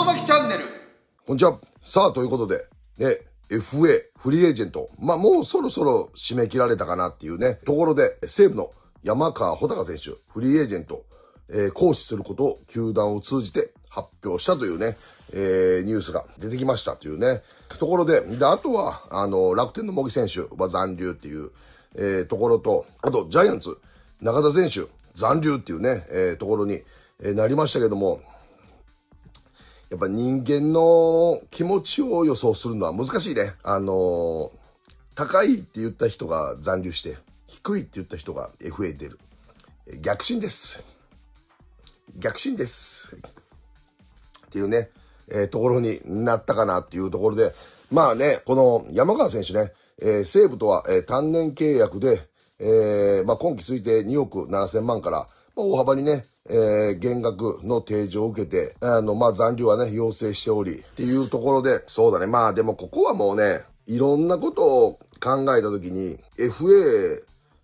外崎チャンネルこんにちは。さあ、ということで、ね、FA、フリーエージェント。まあ、もうそろそろ締め切られたかなっていうね、ところで、西武の山川穂高選手、フリーエージェント、えー、行使することを球団を通じて発表したというね、えー、ニュースが出てきましたというね、ところで、で、あとは、あの、楽天の茂木選手は残留っていう、えー、ところと、あと、ジャイアンツ、中田選手、残留っていうね、えー、ところに、えー、なりましたけども、やっぱ人間の気持ちを予想するのは難しいね。あの、高いって言った人が残留して、低いって言った人が FA 出る。逆進です。逆進です。っていうね、えー、ところになったかなっていうところで、まあね、この山川選手ね、えー、西武とは、えー、単年契約で、えー、まあ今季推定2億7000万から、まあ、大幅にね、えー、減額の提示を受けて、あの、まあ、残留はね、要請しており、っていうところで、そうだね、まあ、でもここはもうね、いろんなことを考えたときに、FA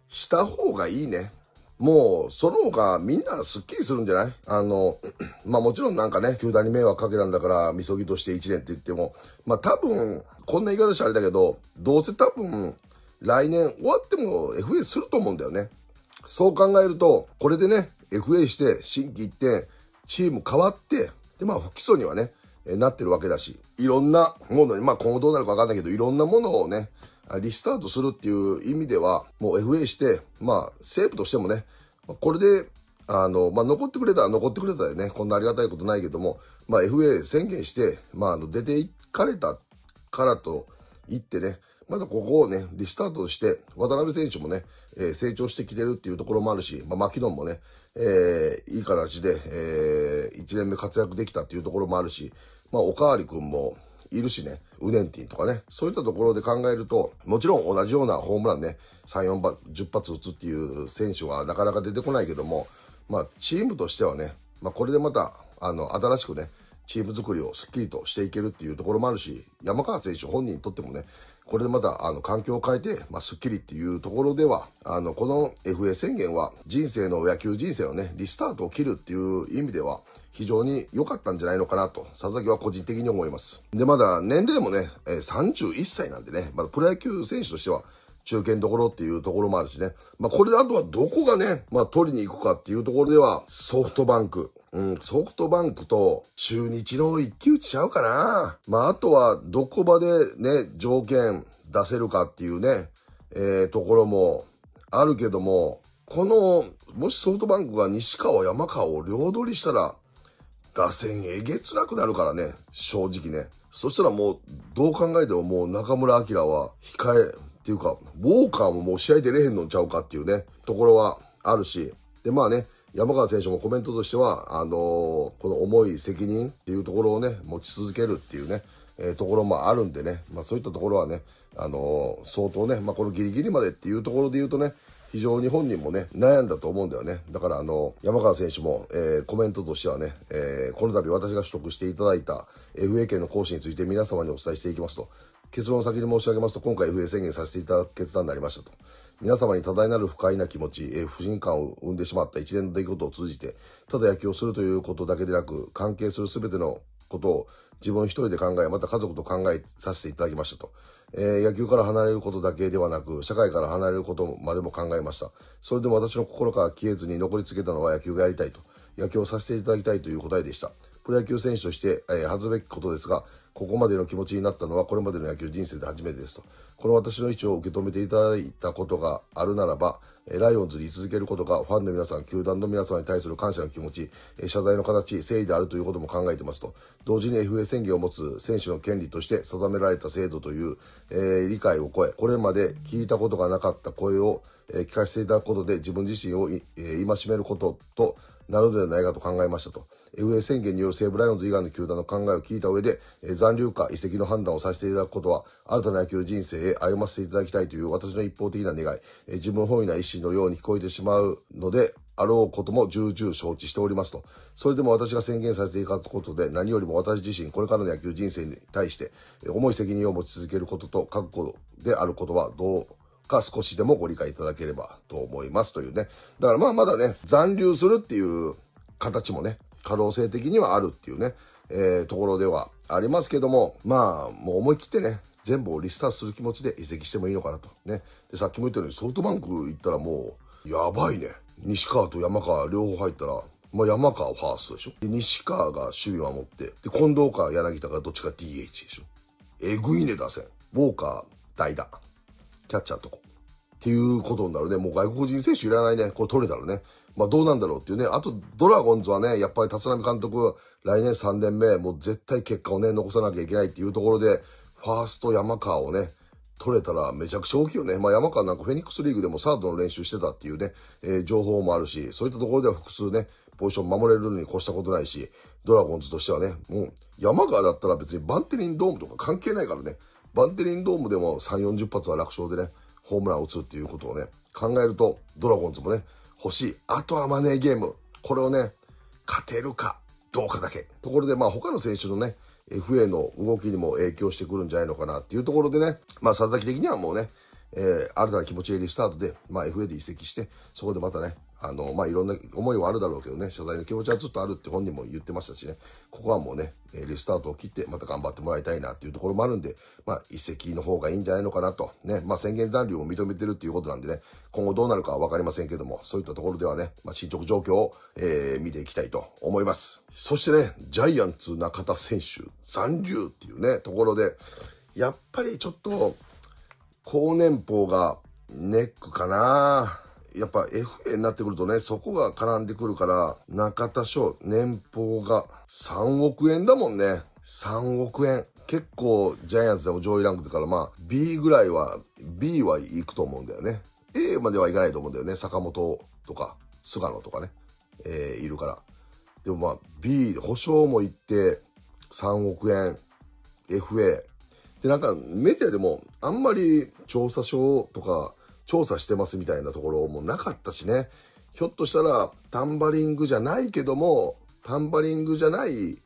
した方がいいね。もう、その他みんなスッキリするんじゃない？あの、まあもちろんなんかね、球団に迷惑かけたんだから、みそぎとして1年って言っても、まあ多分、こんな言い方したあれだけど、どうせ多分、来年終わっても FA すると思うんだよね。そう考えると、これでね、FA して、新規一転、チーム変わって、で、まあ不起訴にはね、えなってるわけだし、いろんなものに、まあ今後どうなるかわかんないけど、いろんなものをね、リスタートするっていう意味では、もう FA して、まあ、西武としてもね、これで、あの、まあ、残ってくれたら残ってくれたよね。こんなありがたいことないけども、まあ、FA 宣言して、まあ、あの、出ていかれたからと言ってね、まだここをね、リスタートして、渡辺選手もね、えー、成長してきてるっていうところもあるし、まあ、マキドンもね、えー、いい形で、えー、1年目活躍できたっていうところもあるし、まあ、おかわりくんも、いるしね、ウネンティンとかね、そういったところで考えると、もちろん同じようなホームランね、3、4発、10発打つっていう選手はなかなか出てこないけども、まあ、チームとしてはね、まあ、これでまた、あの、新しくね、チーム作りをスッキリとしていけるっていうところもあるし、山川選手本人にとってもね、これでまた、あの、環境を変えて、まあ、スッキリっていうところでは、あの、この FA 宣言は、人生の野球人生をね、リスタートを切るっていう意味では、非常に良かったんじゃないのかなと、佐々木は個人的に思います。で、まだ年齢もね、31歳なんでね、まだプロ野球選手としては、中堅どころっていうところもあるしね。まあ、これであとはどこがね、まあ、取りに行くかっていうところでは、ソフトバンク。うん、ソフトバンクと中日の一騎打ちちゃうかな。まあ、あとはどこまでね、条件出せるかっていうね、えー、ところもあるけども、この、もしソフトバンクが西川山川を両取りしたら、打線えげつなくなるからね、正直ね。そしたらもう、どう考えてももう中村晃は控え、っていうか、ウォーカーももう試合出れへんのちゃうかっていうね、ところはあるし。で、まあね、山川選手もコメントとしては、あのー、この重い責任っていうところをね、持ち続けるっていうね、えー、ところもあるんでね、まあそういったところはね、あのー、相当ね、まあこのギリギリまでっていうところで言うとね、非常に本人もね、悩んだと思うんだよね。だからあの、山川選手も、えー、コメントとしてはね、えー、この度私が取得していただいた FA 権の行使について皆様にお伝えしていきますと。結論を先に申し上げますと、今回 FA 宣言させていただく決断になりましたと。皆様に多大なる不快な気持ち、えー、不信感を生んでしまった一連の出来事を通じて、ただ野球をするということだけでなく、関係する全てのことを自分一人で考え、また家族と考えさせていただきましたと。えー、野球から離れることだけではなく、社会から離れることまでも考えました。それでも私の心から消えずに残りつけたのは野球がやりたいと。野球をさせていただきたいという答えでした。プロ野球選手として、えー、恥ずべきことですが、ここまでの気持ちになったのはこれまでの野球人生で初めてですと。この私の位置を受け止めていただいたことがあるならば、ライオンズに居続けることがファンの皆さん、球団の皆様に対する感謝の気持ち、謝罪の形、誠意であるということも考えていますと。同時に FA 宣言を持つ選手の権利として定められた制度という、えー、理解を超え、これまで聞いたことがなかった声を、えー、聞かせていただくことで自分自身を、えー、戒めることとなるのではないかと考えましたと。FA 宣言による西武ライオンズ以外の球団の考えを聞いた上で、え、残留か移籍の判断をさせていただくことは、新たな野球人生へ歩ませていただきたいという私の一方的な願い、え、自分本位な意思のように聞こえてしまうので、あろうことも重々承知しておりますと。それでも私が宣言させていただくことで、何よりも私自身、これからの野球人生に対して、重い責任を持ち続けることと覚悟であることは、どうか少しでもご理解いただければと思いますというね。だからまあまだね、残留するっていう形もね、可能性的にはあるっていうね、えー、ところではありますけども、まあ、もう思い切ってね、全部をリスタートする気持ちで移籍してもいいのかなと。ね。で、さっきも言ったようにソフトバンク行ったらもう、やばいね。西川と山川両方入ったら、まあ、山川ファーストでしょ。で、西川が守備守って、で、近藤か柳田がどっちか DH でしょ。えぐいね、打線。ウォーカー、代打。キャッチャーとこ。っていうことになるね。もう外国人選手いらないね。これ取れたらね。まあどうなんだろうっていうね。あと、ドラゴンズはね、やっぱり立浪監督、来年3年目、もう絶対結果をね、残さなきゃいけないっていうところで、ファースト山川をね、取れたらめちゃくちゃ大きいよね。まあ山川なんかフェニックスリーグでもサードの練習してたっていうね、えー、情報もあるし、そういったところでは複数ね、ポジション守れるのに越したことないし、ドラゴンズとしてはね、もう山川だったら別にバンテリンドームとか関係ないからね、バンテリンドームでも3、40発は楽勝でね、ホームランを打つっていうことをね、考えると、ドラゴンズもね、欲しい。あとはマネーゲーム。これをね、勝てるかどうかだけ。ところで、まあ他の選手のね、FA の動きにも影響してくるんじゃないのかなっていうところでね、まあ佐々木的にはもうね、えー、新たな気持ちでリスタートで、まあ FA で移籍して、そこでまたね、あの、まあ、いろんな思いはあるだろうけどね、謝罪の気持ちはずっとあるって本人も言ってましたしね、ここはもうね、リスタートを切ってまた頑張ってもらいたいなっていうところもあるんで、まあ、一石の方がいいんじゃないのかなと、ね、まあ、宣言残留を認めてるっていうことなんでね、今後どうなるかはわかりませんけども、そういったところではね、まあ、進捗状況を、えー、見ていきたいと思います。そしてね、ジャイアンツ中田選手、残留っていうね、ところで、やっぱりちょっと、高年俸がネックかな。やっぱ FA になってくるとね、そこが絡んでくるから、中田翔、年俸が3億円だもんね。3億円。結構ジャイアンツでも上位ランクだからまあ B ぐらいは B は行くと思うんだよね。A まではいかないと思うんだよね。坂本とか菅野とかね、えー、いるから。でもまあ B 保証も行って3億円。FA でなんかメディアでもあんまり調査書とか調査してますみたいなところもなかったしね。ひょっとしたらタンバリングじゃないけども、タンバリングじゃない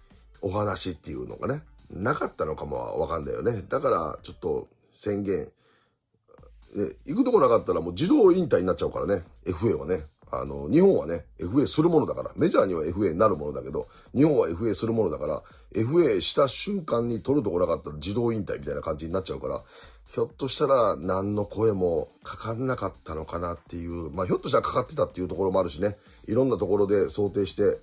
お話っていうのがね、なかったのかもわかんないよね。だからちょっと宣言、行くとこなかったらもう自動引退になっちゃうからね、FA はね。あの、日本はね、FA するものだから、メジャーには FA になるものだけど、日本は FA するものだから、FA した瞬間に取るとこなかったら自動引退みたいな感じになっちゃうから、ひょっとしたら何の声もかかんなかったのかなっていう、まあひょっとしたらかかってたっていうところもあるしね、いろんなところで想定して、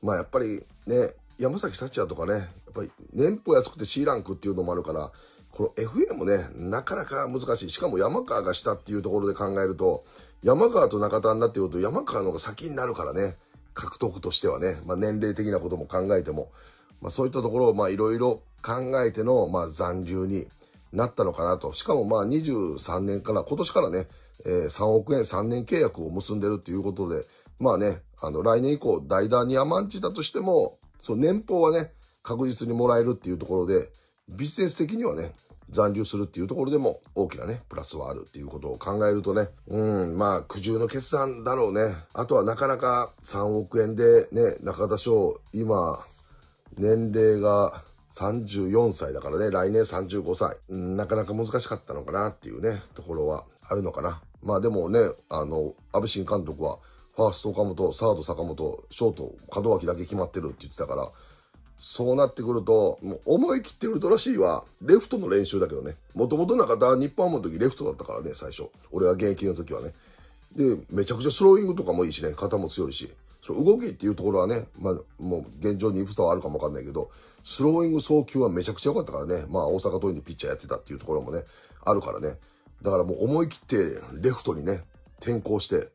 まあやっぱりね、山崎幸也とかね、やっぱり年俸安くて C ランクっていうのもあるから、この FA もね、なかなか難しい。しかも山川がしたっていうところで考えると、山川と中田になってくると山川の方が先になるからね、獲得としてはね、まあ年齢的なことも考えても、まあそういったところをまあいろいろ考えての、まあ残留に、なったのかなと。しかもまあ23年から、今年からね、えー、3億円3年契約を結んでるっていうことで、まあね、あの来年以降代打に甘んじたとしても、その年俸はね、確実にもらえるっていうところで、ビジネス的にはね、残留するっていうところでも大きなね、プラスはあるっていうことを考えるとね、うん、まあ苦渋の決断だろうね。あとはなかなか3億円でね、中田翔、今、年齢が34歳だからね、来年35歳。なかなか難しかったのかなっていうね、ところはあるのかな。まあでもね、あの、安倍新監督は、ファースト岡本、サード坂本、ショート門脇だけ決まってるって言ってたから、そうなってくると、もう思い切ってウルトラ C は、レフトの練習だけどね。もともと中田、日本ハムの時レフトだったからね、最初。俺は現役の時はね。で、めちゃくちゃスローイングとかもいいしね、肩も強いし。その動きっていうところはね、まあ、もう現状にイプさはあるかもわかんないけど、スローイング送球はめちゃくちゃ良かったからね、まあ大阪桐蔭でピッチャーやってたっていうところもね、あるからね。だからもう思い切ってレフトにね、転向して、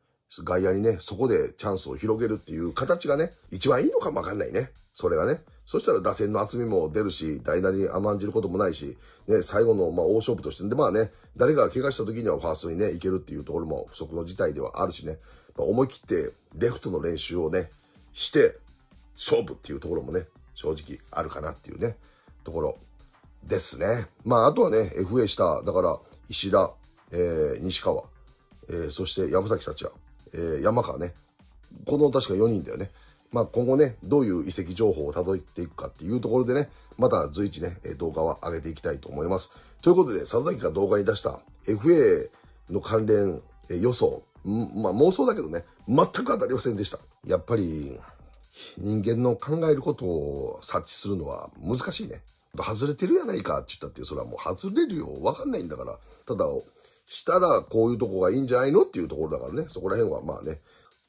外野にね、そこでチャンスを広げるっていう形がね、一番いいのかもわかんないね。それがね。そしたら打線の厚みも出るし、代打に甘んじることもないし、ね、最後のまあ大勝負として、でまあね、誰かが怪我した時にはファーストにね、いけるっていうところも不足の事態ではあるしね、まあ、思い切ってレフトの練習をね、して、勝負っていうところもね、正直あるかなっていうね、ところですね。まあ、あとはね、FA した、だから、石田、えー、西川、えー、そして山崎幸也、えー、山川ね。この確か4人だよね。まあ、今後ね、どういう遺跡情報を辿っていくかっていうところでね、また随時ね、動画は上げていきたいと思います。ということで、佐々木が動画に出した FA の関連予想、まあ妄想だけどね、全く当たりませんでした。やっぱり、人間の考えることを察知するのは難しいね。外れてるやないかって言ったって、それはもう外れるよ。わかんないんだから。ただ、したらこういうとこがいいんじゃないのっていうところだからね。そこら辺はまあね。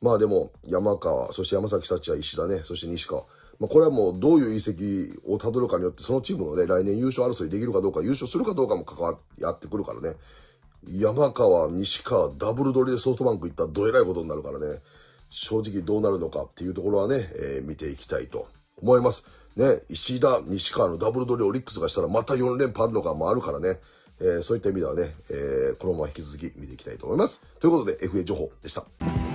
まあでも、山川、そして山崎幸也、石田ね、そして西川。まあこれはもうどういう移籍をたどるかによって、そのチームのね、来年優勝争いできるかどうか、優勝するかどうかも関わやってくるからね。山川、西川、ダブル取りでソフトバンク行ったらどえらいことになるからね。正直どうなるのかっていうところはね、えー、見ていきたいと思います。ね、石田、西川のダブル取りオリックスがしたらまた4連覇あるのかもあるからね。えー、そういった意味ではね、えー、このまま引き続き見ていきたいと思います。ということで FA 情報でした。